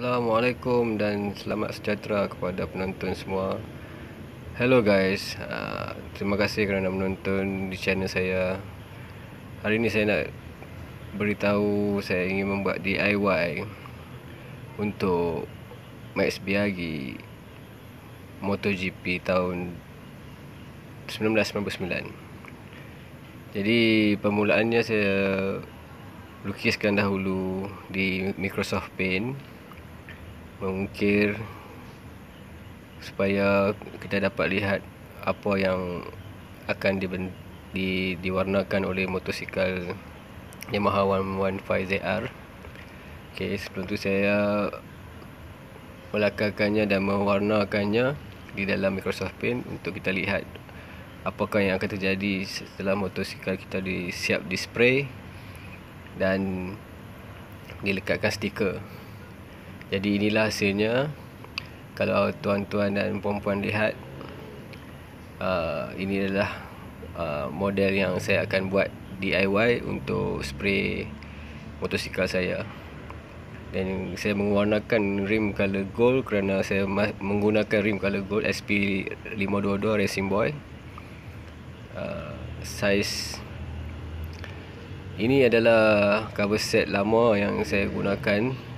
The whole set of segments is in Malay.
Assalamualaikum dan selamat sejahtera kepada penonton semua. Hello guys, uh, terima kasih kerana menonton di channel saya. Hari ini saya nak beritahu saya ingin membuat DIY untuk Max Biaggi MotoGP tahun 1999. Jadi permulaannya saya lukiskan dahulu di Microsoft Paint mengukir supaya kita dapat lihat apa yang akan di, di, diwarnakan oleh motosikal Yamaha 115ZR okay, sebelum tu saya melakarkannya dan mewarnakannya di dalam Microsoft Paint untuk kita lihat apakah yang akan terjadi setelah motosikal kita disiap di spray dan dilekatkan stiker jadi inilah hasilnya kalau tuan-tuan dan puan-puan lihat uh, ini adalah uh, model yang saya akan buat DIY untuk spray motosikal saya. Dan saya mengwarnakan rim color gold kerana saya menggunakan rim color gold SP522 Racing Boy. Uh, size ini adalah cover set lama yang saya gunakan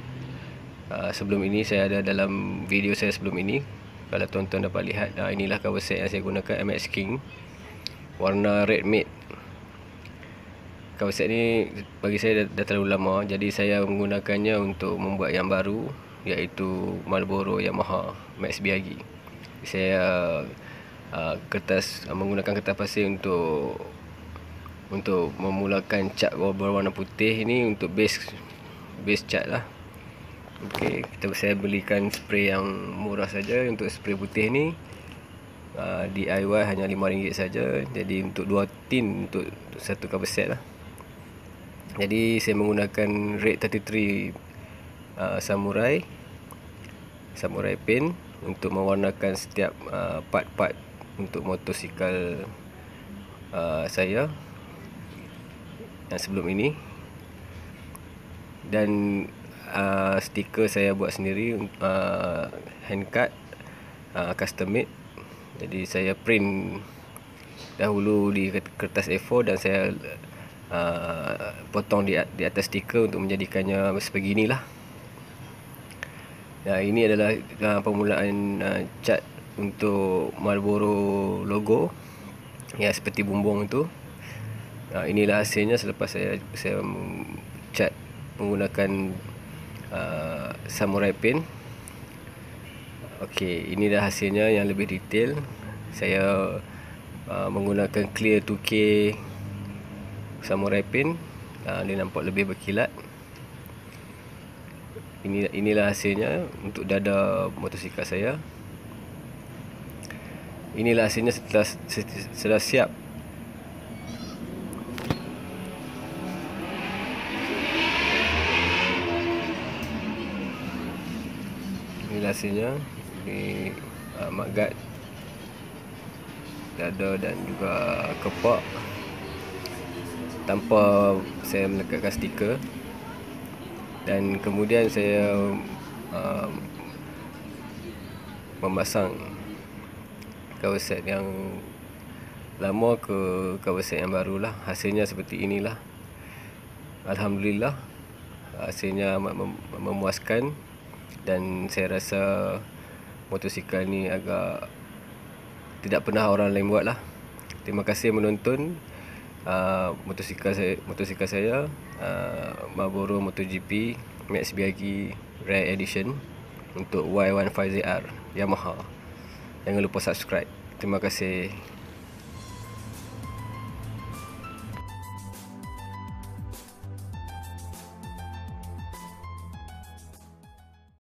Ah, sebelum ini saya ada dalam video saya sebelum ini. Kalau tuan-tuan dapat lihat uh, inilah cover set yang saya gunakan MX King. Warna red matte cover set ni bagi saya dah, dah terlalu lama. Jadi saya menggunakannya untuk membuat yang baru iaitu Marlboro Yamaha Max Biaggi saya uh, kertas uh, menggunakan kertas pasir untuk untuk memulakan cat berwarna putih ini untuk base base cat lah Okey, kita saya belikan spray yang murah saja untuk spray putih ni. Uh, DIY hanya RM5 saja. Jadi untuk dua tin untuk, satu cover set lah. Jadi saya menggunakan Red 33 uh, Samurai Samurai pen untuk mewarnakan setiap uh, part-part untuk motosikal uh, saya yang sebelum ini dan uh, stiker saya buat sendiri uh, hand cut uh, custom made. Jadi saya print dahulu di kertas A4 dan saya uh, potong di, di atas stiker untuk menjadikannya sebeginilah. Nah, ini adalah uh, permulaan uh, cat untuk Marlboro logo. Ya seperti bumbung itu. Uh, inilah hasilnya selepas saya saya cat menggunakan uh, samurai pin Okey, ini dah hasilnya yang lebih detail. Saya uh, menggunakan clear 2K samurai pin. Uh, dia nampak lebih berkilat. Ini inilah hasilnya untuk dada motosikal saya. Inilah hasilnya setelah setelah siap ventilasinya di uh, magad dada dan juga kepak. Tanpa saya melekatkan stiker. Dan kemudian saya uh, memasang set yang lama ke set yang baru lah hasilnya seperti inilah. Alhamdulillah hasilnya memuaskan dan saya rasa motosikal ni agak tidak pernah orang lain buat lah. Terima kasih menonton uh, motosikal saya motosikal saya uh, Marlboro MotoGP Max Biaggi Rare Edition untuk Y15ZR Yamaha. Jangan lupa subscribe. Terima kasih